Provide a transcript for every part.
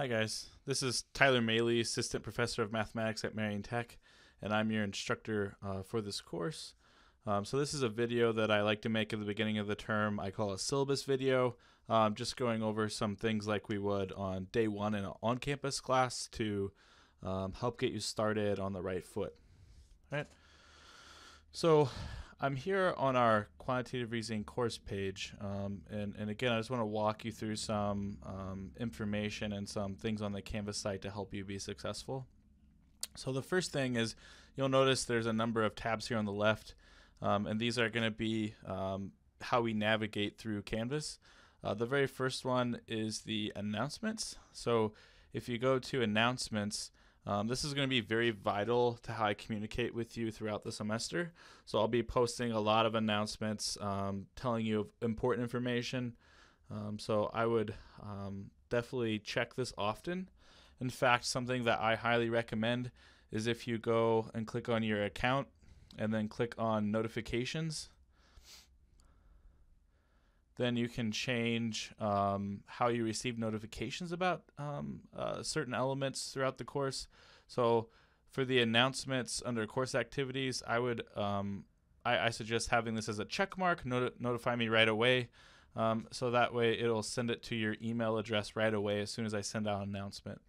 Hi guys, this is Tyler Maley, Assistant Professor of Mathematics at Marion Tech, and I'm your instructor uh, for this course. Um, so this is a video that I like to make at the beginning of the term. I call a syllabus video, um, just going over some things like we would on day one in an on-campus class to um, help get you started on the right foot. Right. So I'm here on our quantitative reasoning course page, um, and, and again, I just want to walk you through some um, information and some things on the Canvas site to help you be successful. So the first thing is you'll notice there's a number of tabs here on the left, um, and these are going to be um, how we navigate through Canvas. Uh, the very first one is the announcements. So if you go to announcements, um, this is going to be very vital to how I communicate with you throughout the semester. So I'll be posting a lot of announcements, um, telling you important information. Um, so I would um, definitely check this often. In fact, something that I highly recommend is if you go and click on your account and then click on notifications then you can change um, how you receive notifications about um, uh, certain elements throughout the course. So for the announcements under course activities, I would um, I, I, suggest having this as a check mark, not- notify me right away. Um, so that way it'll send it to your email address right away as soon as I send out an announcement.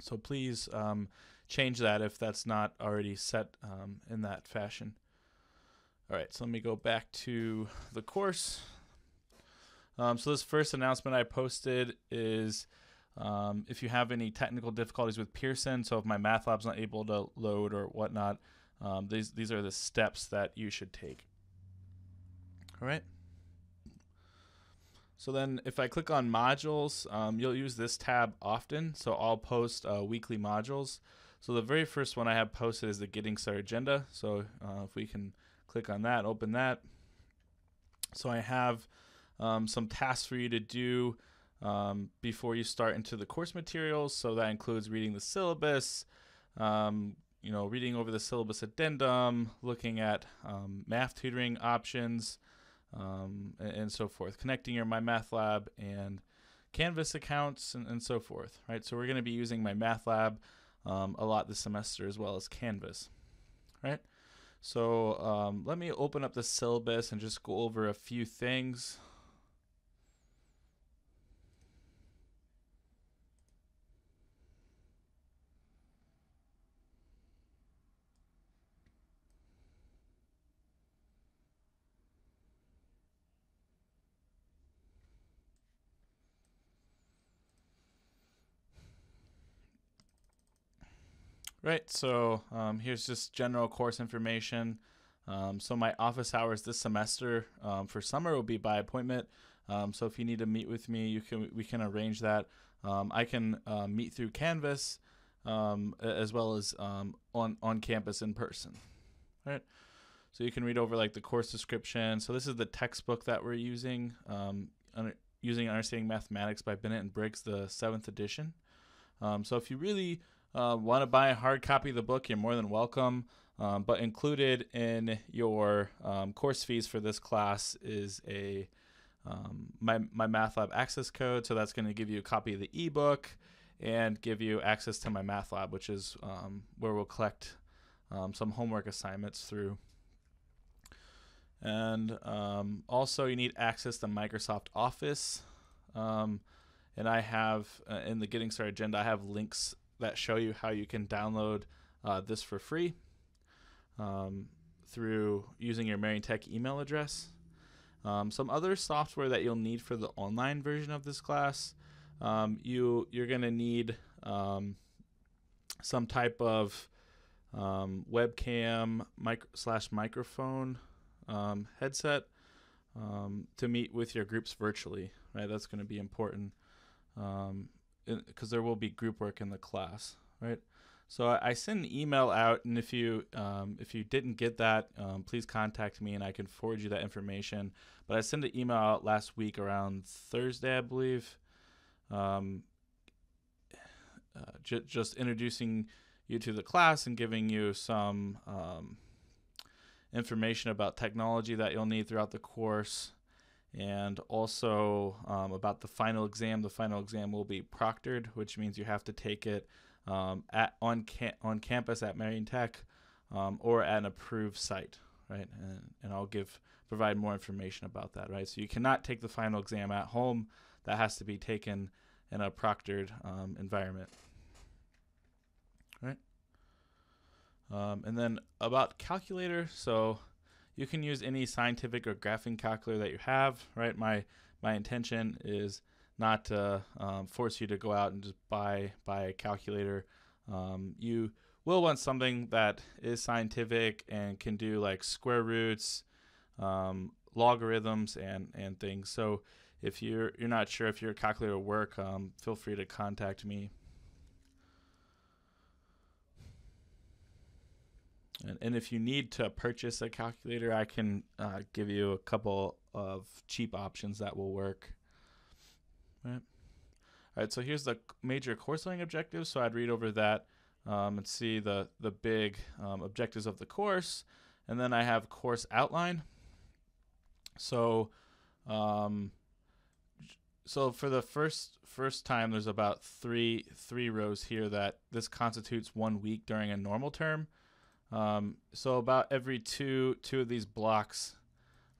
So please um, change that if that's not already set um, in that fashion. All right, so let me go back to the course. Um, so this first announcement I posted is um, if you have any technical difficulties with Pearson, so if MyMathLab's not able to load or whatnot, um, these these are the steps that you should take. All right. So then if I click on modules, um, you'll use this tab often. So I'll post uh, weekly modules. So the very first one I have posted is the Getting Started agenda. So uh, if we can click on that, open that. So I have um, some tasks for you to do um, before you start into the course materials. So that includes reading the syllabus, um, you know, reading over the syllabus addendum, looking at um, math tutoring options, um, and, and, so forth, connecting your MyMathLab and Canvas accounts and, and so forth, right? So we're going to be using My MyMathLab um, a lot this semester as well as Canvas, right? So um, let me open up the syllabus and just go over a few things. Right, so um, here's just general course information. Um, so my office hours this semester um, for summer will be by appointment. Um, so if you need to meet with me, you can we can arrange that. Um, I can uh, meet through Canvas as well as on on campus in person. All right. So you can read over like the course description. So this is the textbook that we're using, under, using Understanding Mathematics by Bennett and Briggs, the seventh edition. so if you really uh, want to buy a hard copy of the book, you're more than welcome. Um, but included in your um, course fees for this class is a um, my MyMathLab access code. So that's going to give you a copy of the ebook and give you access to MyMathLab, which is um, where we'll collect um, some homework assignments through. And um, also, you need access to Microsoft Office. and I have uh, in the Getting Started agenda, I have links that show you how you can download uh, this for free um, through using your Marion Tech email address. Um, some other software that you'll need for the online version of this class, um, you you're gonna need um, some type of um, webcam mic- slash microphone um, headset to meet with your groups virtually. Right, that's to be important. Um, because there will be group work in the class, right? So I, I send an email out, and if you um, if you didn't get that, um, please contact me, and I can forward you that information. But I sent an email out last week around Thursday, I believe, um, uh, j- just introducing you to the class and giving you some um, information about technology that you'll need throughout the course and also um, about the final exam. The final exam will be proctored, which means you have to take it um, at on on campus at Marion Tech um, or at an approved site, right? And, and I'll give provide more information about that, right? So you cannot take the final exam at home. That has to be taken in a proctored um, environment, right? Um, and then about calculator, so you can use any scientific or graphing calculator that you have, right? My my intention is not to um, force you to go out and just buy buy a calculator. Um, you will want something that is scientific and can do like square roots, um, logarithms, and and things. So if you're you're not sure if your calculator will work, um, feel free to contact me. And, and if you need to purchase a calculator, I can uh, give you a couple of cheap options that will work. Right. All right. So here's the major course learning objectives. So I'd read over that um, and see the the big um, objectives of the course, and then I have course outline. So, um, so for the first first time, there's about three three rows here that this constitutes one week during a normal term. Um, so about every two two of these blocks,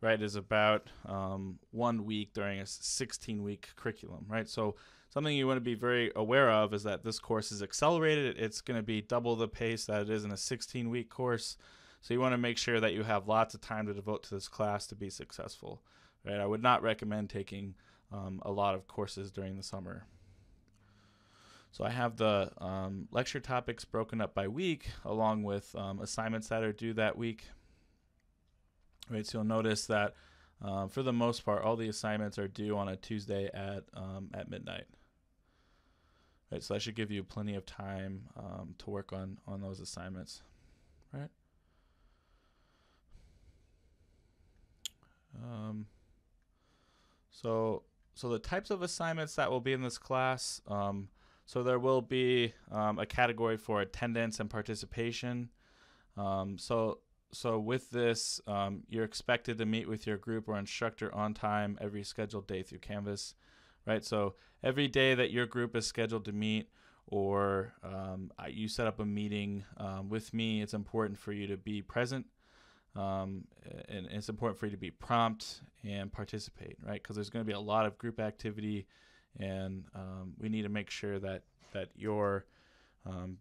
right, is about um, one week during a 16 week curriculum, right? So something you want to be very aware of is that this course is accelerated. It's going to be double the pace that it is in a 16 week course. So you want to make sure that you have lots of time to devote to this class to be successful, right? I would not recommend taking um, a lot of courses during the summer. So I have the um, lecture topics broken up by week, along with um, assignments that are due that week. Right, so you'll notice that um, for the most part, all the assignments are due on a Tuesday at um, at midnight. Right, so that should give you plenty of time um, to work on on those assignments. Right. Um, so so the types of assignments that will be in this class. Um, so there will be um, a category for attendance and participation. Um, so so with this, um, you're expected to meet with your group or instructor on time every scheduled day through Canvas, right? So every day that your group is scheduled to meet, or um, you set up a meeting um, with me, it's important for you to be present. Um, and it's important for you to be prompt and participate, right? Because there's going to be a lot of group activity and um, we need to make sure that that you're um,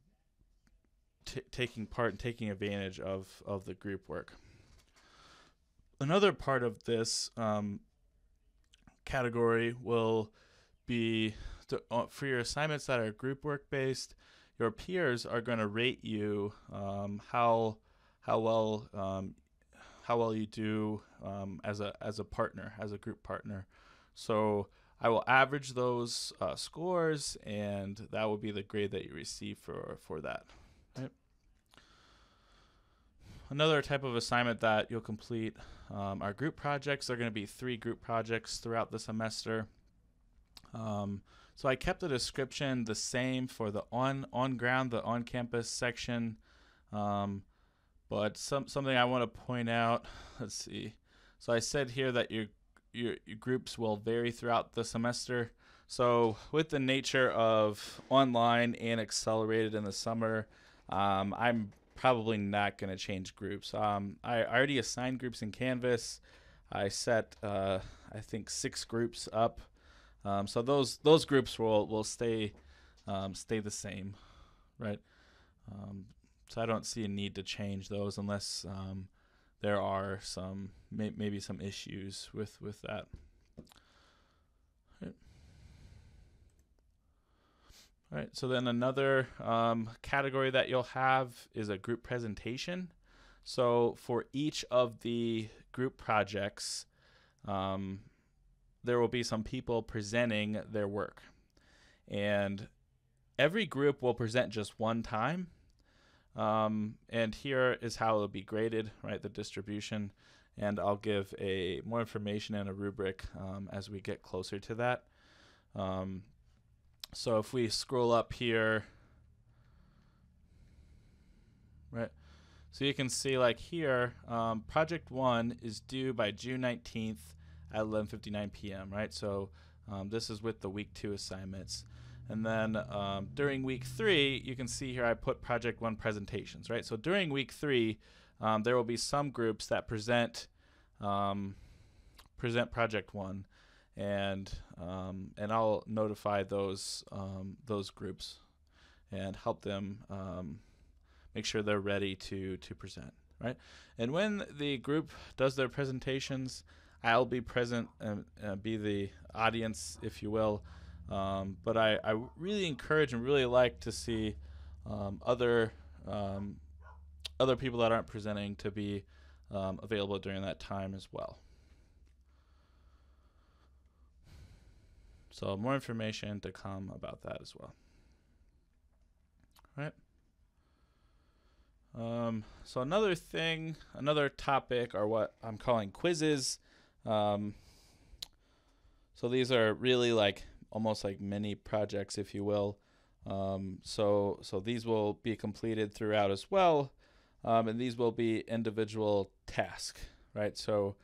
t- taking part and taking advantage of of the group work. Another part of this um, category will be uh, for your assignments that are group work based. Your peers are going to rate you um, how how well um, how well you do um, as a as a partner as a group partner. So I will average those uh, scores, and that will be the grade that you receive for for that. Right. Another type of assignment that you'll complete um, are group projects. There are going to be three group projects throughout the semester. Um, so I kept the description the same for the on on ground, the on campus section. Um, but some something I want to point out. Let's see. So I said here that your your, your groups will vary throughout the semester. So, with the nature of online and accelerated in the summer, um, I'm probably not going to change groups. Um, I already assigned groups in Canvas. I set, uh, I think, six groups up. Um, so those those groups will will stay um, stay the same, right? Um, so I don't see a need to change those unless um, there are some may, maybe some issues with with that. All right. So then another um, category that you'll have is a group presentation. So for each of the group projects, um, there will be some people presenting their work, and every group will present just one time um, and here is how it'll be graded, right? The distribution. And I'll give a more information and a rubric um, as we get closer to that. Um, so if we scroll up here, right? So you can see like here, um, project one is due by June 19th at 11:59 p.m. Right, so um, this is with the week two assignments. And then um, during week three, you can see here I put project one presentations, right? So during week three, um, there will be some groups that present um, present project one, and um, and I'll notify those um, those groups and help them um, make sure they're ready to to present, right? And when the group does their presentations, I'll be present and uh, be the audience, if you will. Um, but I, I really encourage and really like to see um, other um, other people that aren't presenting to be um, available during that time as well. So more information to come about that as well. All right. Um, so another thing, another topic, are what I'm calling quizzes. Um, so these are really like almost like mini projects, if you will. Um, so so these will be completed throughout as well, um, and these will be individual tasks, right? So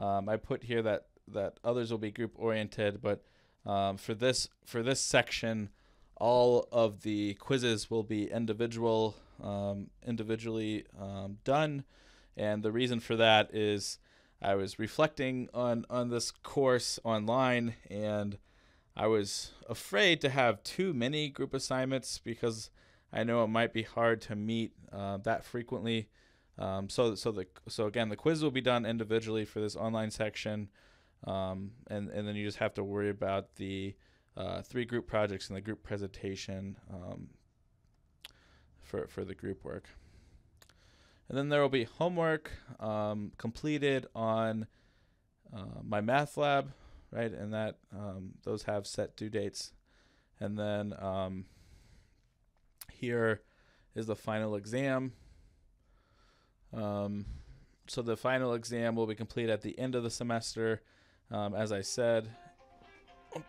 um, I put here that that others will be group oriented, but um, for this for this section, all of the quizzes will be individual um, individually um, done, and the reason for that is I was reflecting on on this course online and I was afraid to have too many group assignments because I know it might be hard to meet uh, that frequently. Um, so so the so again the quiz will be done individually for this online section, um, and and then you just have to worry about the uh, three group projects and the group presentation um, for for the group work. And then there will be homework um, completed on uh, MyMathLab right? And that um, those have set due dates. And then um, here is the final exam. Um, so the final exam will be complete at the end of the semester, um, as I said.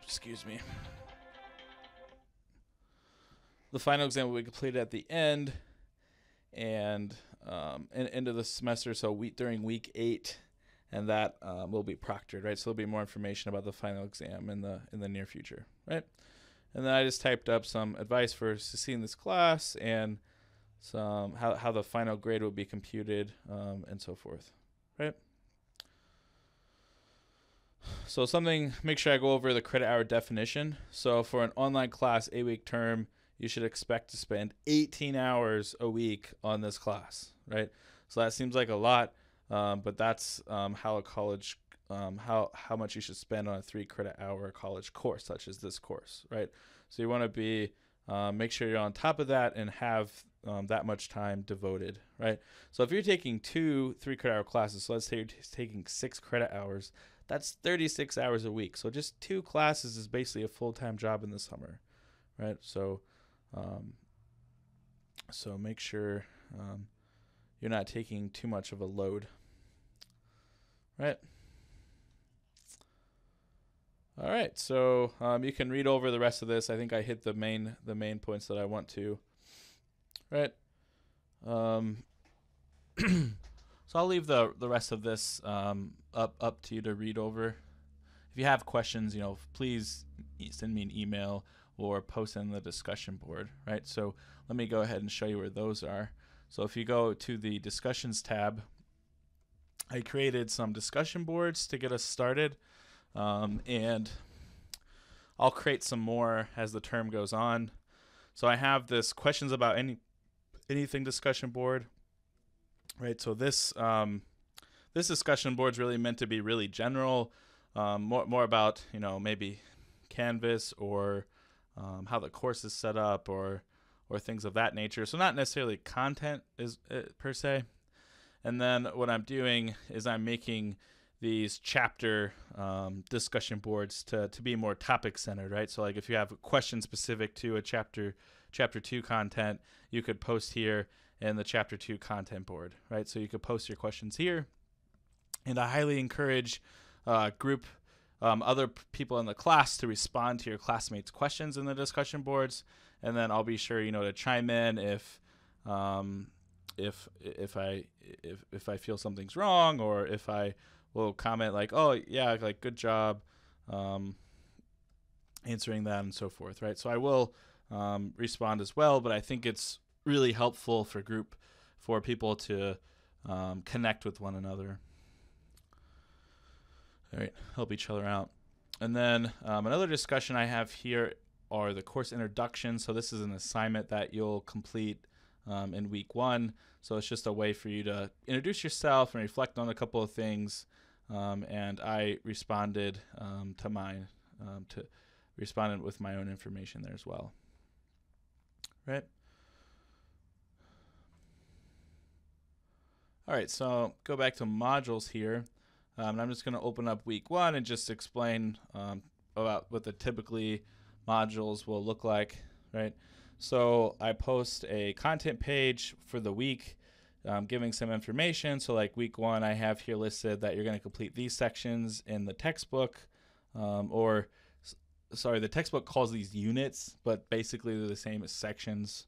Excuse me. The final exam will be completed at the end, and um, end of the semester. So week during week eight and that um, will be proctored, right? So there'll be more information about the final exam in the in the near future, right? And then I just typed up some advice for seeing this class and some how how the final grade will be computed um, and so forth, right? So something, make sure I go over the credit hour definition. So for an online class, eight week term, you should expect to spend 18 hours a week on this class, right? So that seems like a lot um, but that's um, how a college um, how how much you should spend on a three credit hour college course such as this course right? So you want to be um, make sure you're on top of that and have um, that much time devoted right? So if you're taking two three credit hour classes so let's say you're taking six credit hours that's 36 hours a week. So just two classes is basically a full-time job in the summer right? So um, so make sure you're not taking too much of a load Right. All right, so um, you can read over the rest of this. I think I hit the main the main points that I want to. Right. Um, so I'll leave the the rest of this um, up up to you to read over. If you have questions, you know, please send me an email or post in the discussion board. Right. So let me go ahead and show you where those are. So if you go to the discussions tab I created some discussion boards to get us started, um, and I'll create some more as the term goes on. So I have this questions about any anything discussion board, right? So this um, this discussion board is really meant to be really general, um, more more about you know maybe Canvas or um, how the course is set up or or things of that nature. So not necessarily content is uh, per se. And then what I'm doing is I'm making these chapter um, discussion boards to, to be more topic centered, right? So like if you have a question specific to a chapter chapter two content, you could post here in the chapter two content board, right? So you could post your questions here. And I highly encourage uh, group um, other people in the class to respond to your classmates' questions in the discussion boards, and then I'll be sure you know to chime in if um, if if I if if I feel something's wrong or if I will comment like, "Oh yeah, like good job." Um, answering that and so forth, right? So I will um, respond as well, but I think it's really helpful for group for people to um, connect with one another. All right, help each other out. And then um, another discussion I have here are the course introductions. So this is an assignment that you'll complete um, in week one. So it's just a way for you to introduce yourself and reflect on a couple of things. Um, and I responded um, to mine um, to responded with my own information there as well. Right. All right, so go back to modules here. Um, I'm just going to open up week one and just explain um, about what the typically modules will look like, right? So I post a content page for the week, um, giving some information. So like week one, I have here listed that you're going to complete these sections in the textbook, um, or sorry, the textbook calls these units, but basically they're the same as sections.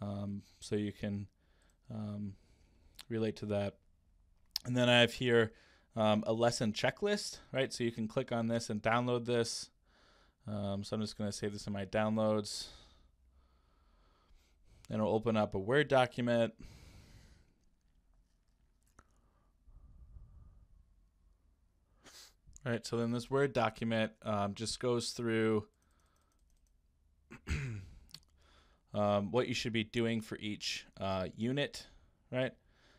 Um, so you can um, relate to that. And then I have here um, a lesson checklist, right? So you can click on this and download this. Um, so I'm just going to save this in my downloads. And it'll open up a Word document. All right, so then this Word document um, just goes through um, what you should be doing for each uh, unit, right?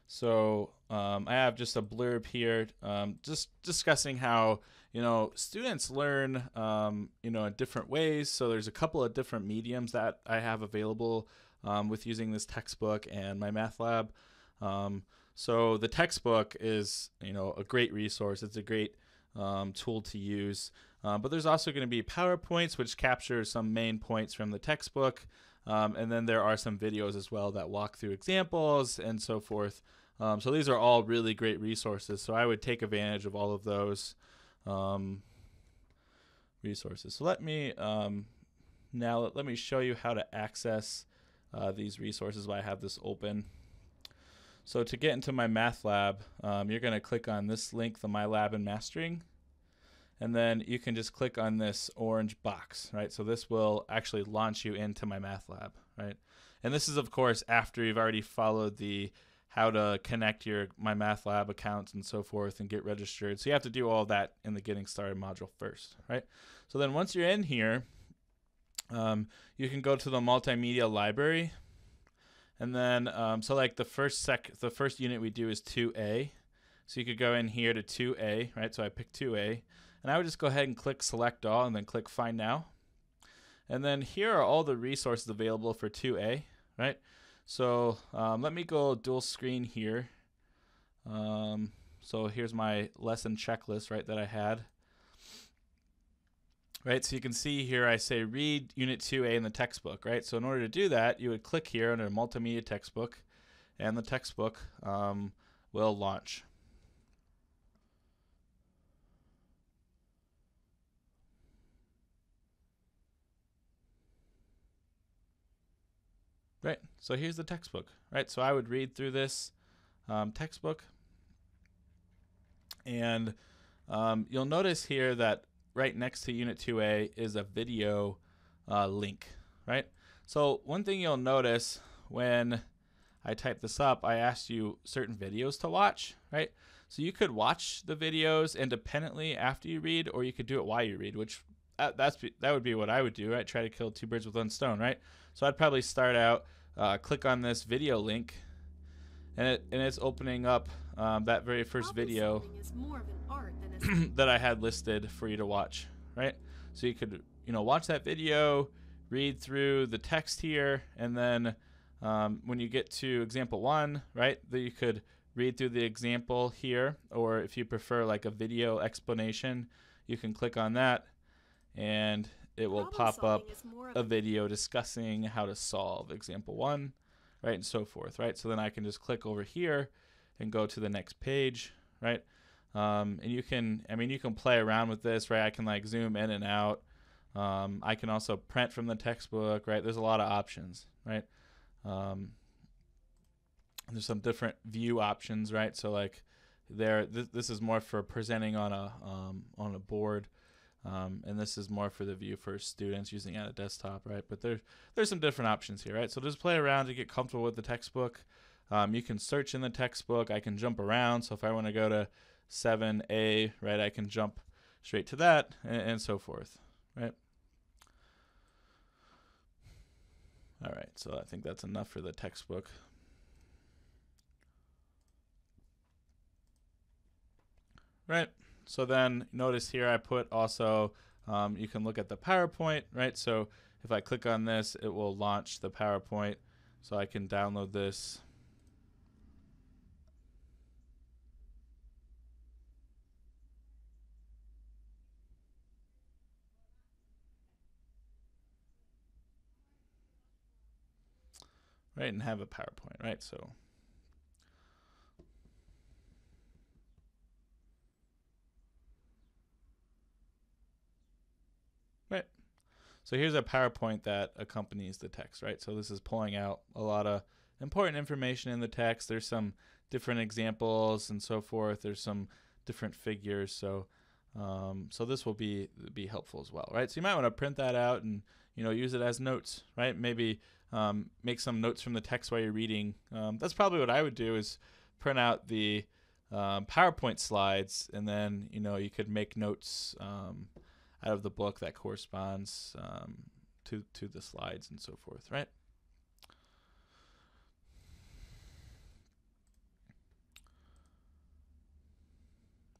So um, I have just a blurb here, um, just discussing how you know students learn, um, you know, in different ways. So there's a couple of different mediums that I have available um, with using this textbook and MyMathLab. Um, so the textbook is you know a great resource. It's a great um, tool to use. Uh, but there's also going to be PowerPoints, which capture some main points from the textbook. Um, and then there are some videos as well that walk through examples and so forth. Um, so these are all really great resources. So I would take advantage of all of those um, resources. So let me now let, me show you how to access uh, these resources while I have this open. So to get into MyMathLab, um, you're going to click on this link, the MyLab and Mastering and then you can just click on this orange box, right? So this will actually launch you into MyMathLab, right? And this is of course after you've already followed the how to connect your MyMathLab accounts and so forth and get registered. So you have to do all that in the getting started module first, right? So then once you're in here, um, you can go to the multimedia library, and then um, so like the first sec the first unit we do is 2A. So you could go in here to 2A, right? So I pick 2A. And I would just go ahead and click select all and then click find now. And then here are all the resources available for 2A, right? So um, let me go dual screen here. Um, so here's my lesson checklist, right, that I had. Right, so you can see here I say read Unit 2A in the textbook, right? So in order to do that, you would click here under Multimedia Textbook, and the textbook um, will launch. Right. So here's the textbook. Right. So I would read through this um, textbook, and um, you'll notice here that right next to Unit 2A is a video uh, link. Right. So one thing you'll notice when I type this up, I asked you certain videos to watch. Right. So you could watch the videos independently after you read, or you could do it while you read, which uh, that's that would be what I would do. Right, try to kill two birds with one stone. Right. So I'd probably start out uh, click on this video link, and it and it's opening up um, that very first video that I had listed for you to watch, right? So you could you know watch that video, read through the text here, and then um, when you get to example one, right, that you could read through the example here, or if you prefer like a video explanation, you can click on that, and it will pop up a video discussing how to solve example one, right, and so forth, right? So then I can just click over here and go to the next page, right? Um, and you can, I mean, you can play around with this, right? I can like zoom in and out. Um, I can also print from the textbook, right? There's a lot of options, right? Um, there's some different view options, right? So like there. Th- this is more for presenting on a um, on a board, um, and this is more for the view for students using at a desktop, right? But there's there's some different options here, right? So just play around to get comfortable with the textbook. Um, you can search in the textbook. I can jump around. So if I want to go to 7A, right, I can jump straight to that and, and so forth, right? All right, so I think that's enough for the textbook. Right, so then notice here I put also, um, you can look at the PowerPoint, right? So if I click on this, it will launch the PowerPoint. So I can download this right, and have a PowerPoint, right? So right. So here's a PowerPoint that accompanies the text, right? So this is pulling out a lot of important information in the text. There's some different examples and so forth. There's some different figures. So um, so this will be be helpful as well, right? So you might want to print that out and you know use it as notes, right? Maybe um, make some notes from the text while you're reading. Um, that's probably what I would do is print out the um, PowerPoint slides, and then you know you could make notes um, out of the book that corresponds um, to to the slides and so forth, right?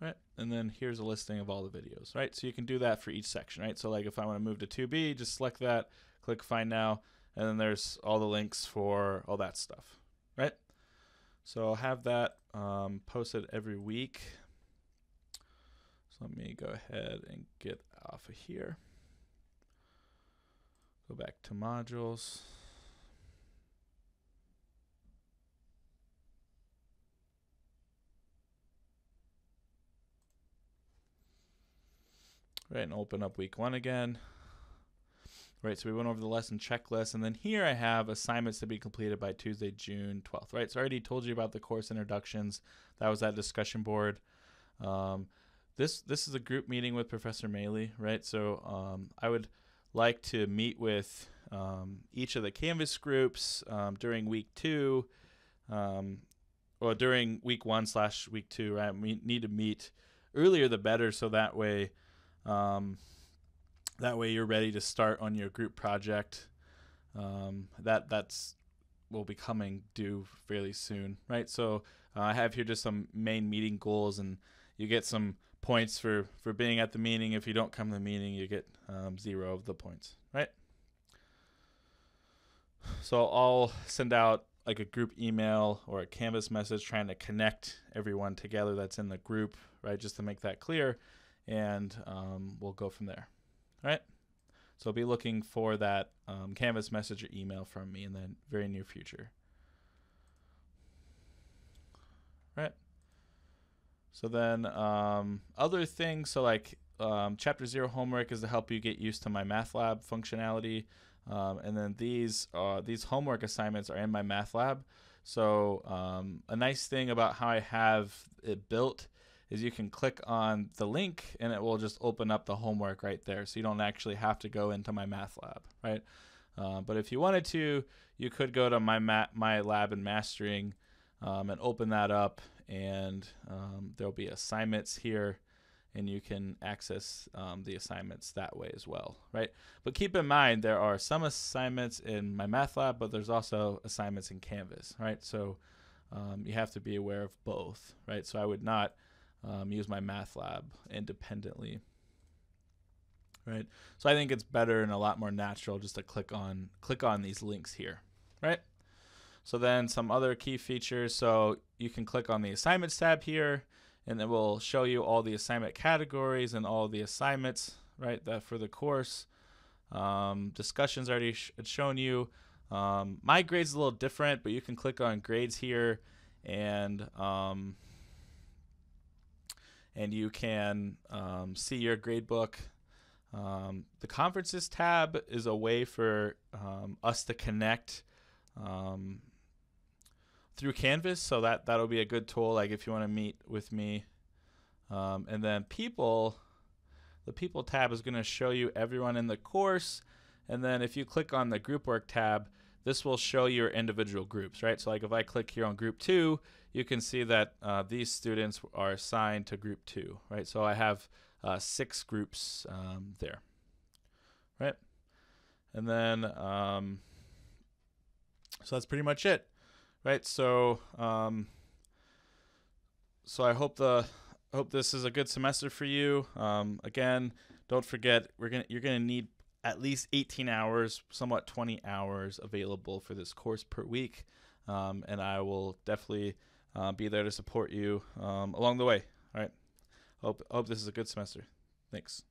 Right, and then here's a listing of all the videos, right? So you can do that for each section, right? So like if I want to move to 2B, just select that, click Find Now, and then there's all the links for all that stuff, right? So I'll have that um, posted every week. So let me go ahead and get off of here. Go back to modules. Right, and open up week one again. Right, so we went over the lesson checklist, and then here I have assignments to be completed by Tuesday, June 12th. Right, so I already told you about the course introductions. That was that discussion board. Um, this this is a group meeting with Professor Maley, right? So um, I would like to meet with um, each of the Canvas groups um, during week two, um, or during week one slash week two. Right, we need to meet earlier the better, so that way. Um, that way you're ready to start on your group project. Um, that that's will be coming due fairly soon, right? So uh, I have here just some main meeting goals, and you get some points for for being at the meeting. If you don't come to the meeting, you get um, zero of the points, right? So I'll send out like a group email or a Canvas message trying to connect everyone together that's in the group, right? Just to make that clear, and um, we'll go from there right? So be looking for that um, Canvas message or email from me in the very near future. Right. So then um, other things, so like um, chapter zero homework is to help you get used to MyMathLab functionality. Um, and then these uh, these homework assignments are in MyMathLab. So um, a nice thing about how I have it built is you can click on the link and it will just open up the homework right there. So you don't actually have to go into MyMathLab, right? Uh, but if you wanted to, you could go to my mat, my lab and mastering um, and open that up, and um, there'll be assignments here, and you can access um, the assignments that way as well, right? But keep in mind there are some assignments in MyMathLab, but there's also assignments in Canvas, right? So um, you have to be aware of both, right? So I would not um, use MyMathLab independently. Right. So I think it's better and a lot more natural just to click on click on these links here. Right. So then some other key features. So you can click on the assignments tab here and it will show you all the assignment categories and all the assignments, right, that for the course. Um, discussions already sh- shown you. Um, my grade's a little different, but you can click on grades here and um, and you can um, see your gradebook. Um, the conferences tab is a way for um, us to connect um, through Canvas, so that that'll be a good tool. Like if you want to meet with me, um, and then people, the people tab is going to show you everyone in the course, and then if you click on the group work tab, this will show your individual groups, right? So like if I click here on group two, you can see that uh, these students are assigned to group two, right? So I have uh, six groups um, there, right? And then, um, so that's pretty much it, right? So, um, so I hope the hope this is a good semester for you. Um, again, don't forget we're gonna you're gonna need at least 18 hours, somewhat 20 hours available for this course per week. Um, and I will definitely uh, be there to support you um, along the way. All right. Hope, hope this is a good semester. Thanks.